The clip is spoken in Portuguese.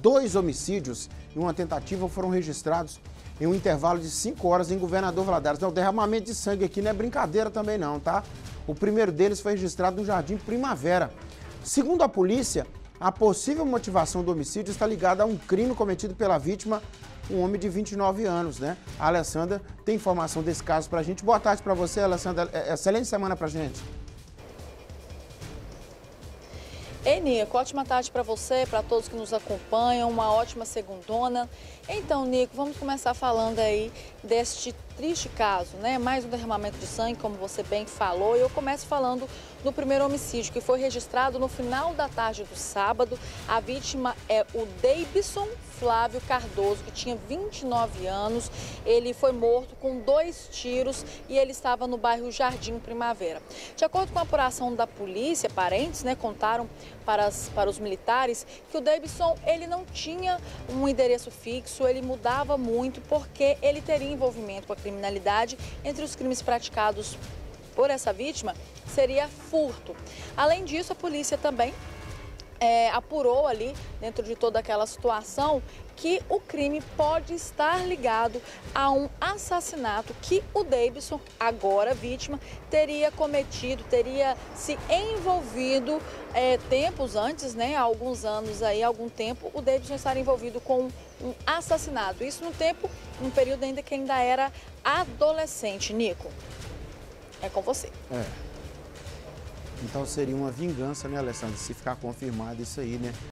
Dois homicídios e uma tentativa foram registrados em um intervalo de 5 horas em Governador Valadares. Não, derramamento de sangue aqui não é brincadeira também não, tá? O primeiro deles foi registrado no Jardim Primavera. Segundo a polícia, a possível motivação do homicídio está ligada a um crime cometido pela vítima, um homem de 29 anos, né? A Alessandra tem informação desse caso pra gente. Boa tarde para você, Alessandra. É, excelente semana pra gente. Ei, Nico, ótima tarde para você, para todos que nos acompanham, uma ótima segundona. Então, Nico, vamos começar falando aí deste triste caso, né? Mais um derramamento de sangue, como você bem falou. E eu começo falando do primeiro homicídio, que foi registrado no final da tarde do sábado. A vítima é o Davidson Flávio Cardoso, que tinha 29 anos. Ele foi morto com dois tiros e ele estava no bairro Jardim Primavera. De acordo com a apuração da polícia, parentes né, contaram para, as, para os militares que o Davidson ele não tinha um endereço fixo, ele mudava muito porque ele teria envolvimento com a criminalidade. Entre os crimes praticados por essa vítima seria furto. Além disso, a polícia também é, apurou ali, dentro de toda aquela situação, que o crime pode estar ligado a um assassinato que o Davidson, agora vítima, teria cometido, teria se envolvido é, tempos antes, né, alguns anos aí, algum tempo, o Davidson estar envolvido com um assassinato. Isso no tempo, num período ainda que ainda era adolescente. Nico, é com você. É. Então seria uma vingança, né, Alessandra, se ficar confirmado isso aí, né?